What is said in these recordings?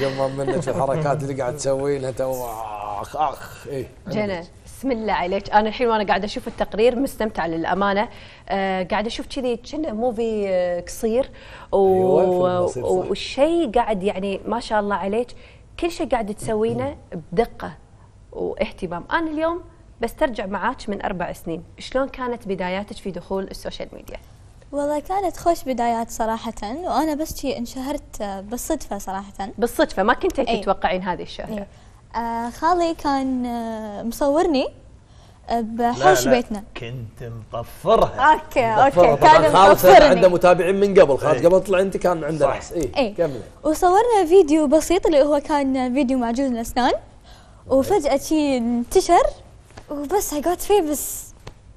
يما منك الحركات اللي قاعد تسوينها تو أخ أخ إيه. جنى بسم الله عليك. أنا الحين وأنا قاعدة أشوف التقرير مستمتعه للأمانة. آه قاعدة أشوف كذي كأنه movie آه قصير. و... أيوة،. والشيء قاعد يعني ما شاء الله عليك. كل شيء قاعد تسوينه بدقة واهتمام. أنا اليوم بسترجع معاك من أربع سنين. شلون كانت بداياتك في دخول ال social media؟ والله كانت خوش بدايات صراحة وأنا بس شي انشهرت بالصدفة صراحة بالصدفة ما كنت إيه. تتوقعين هذه الشهرة إيه. آه خالي كان آه مصورني آه، بحوش لا لا، بيتنا كنت مطفرها أوكي مطفرة. أوكي كان خالد كان عنده متابعين من قبل خالد إيه. قبل تطلع أنت كان عنده صح. ناس اي إيه. كمل وصورنا فيديو بسيط اللي هو كان فيديو معجون الأسنان وفجأة شي انتشر وبس قعدت فيه بس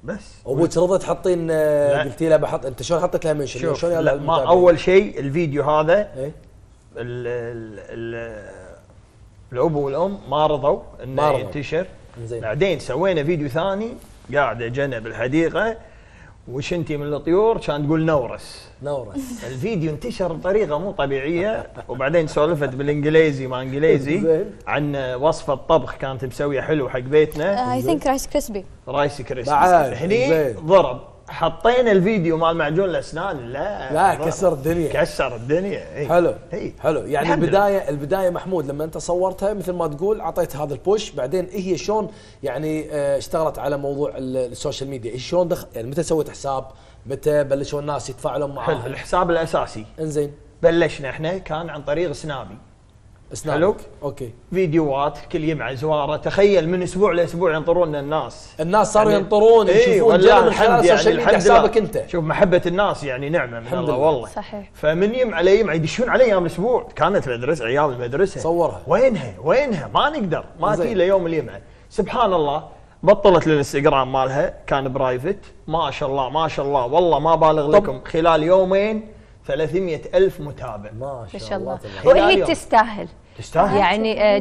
بس أبوك رضى تحطين آه،. قلتي له بحط انت شلون حطيت لها منشن شوف شلون لا ما؟ أول شيء الفيديو هذا إيه؟ ال ال ال الابو والأم ما رضوا إنه. ينتشر. بعدين سوينا فيديو ثاني قاعدة جنى بالحديقه وش انتي من الطيور؟ كان تقول نورس. نورس. الفيديو انتشر بطريقة مو طبيعية وبعدين سولفت بالإنجليزي ما إنجليزي. عن وصفه طبخ كانت مسوية حلو حق بيتنا. اي ثينك رايس كريسبي رايس كريسبي هني. ضرب. حطينا الفيديو مال معجون الأسنان. لا لا ضرب. كسر الدنيا. كسر الدنيا إي. حلو إي. حلو. يعني البداية البداية محمود لما أنت صورتها مثل ما تقول أعطيت هذا البوش. بعدين هي شلون يعني آه، اشتغلت على موضوع ال- السوشيال ميديا. شلون دخل يعني متى سويت حساب؟ متى بلشوا الناس يتفاعلون حلو معاها الحساب الأساسي. إنزين. بلشنا إحنا كان عن طريق سنابي. اسنانك حلو. أوكي. فيديوهات كل يوم زواره. تخيل من أسبوع لاسبوع ينطرونا الناس. الناس صاروا يعني- ينطرون إيه، يشوفون والله الحمد يعني الحمد. حسابك أنت. شوف محبة الناس يعني نعمة من الله لله. والله. صحيح. فمن يوم على يوم يدشون علي أيام الأسبوع؟ كانت مدرسه عيال المدرسة. صورها. وينها؟ وينها؟ ما نقدر. ما زين. تجي ليوم الجمعه سبحان الله بطلت الإنستغرام مالها كان برايفت ما شاء الله ما شاء الله. والله ما بالغ لكم. خلال يومين 300 ألف متابع. ما شاء, الله. وهي. تستاهل. تستاهل؟ يعني آه،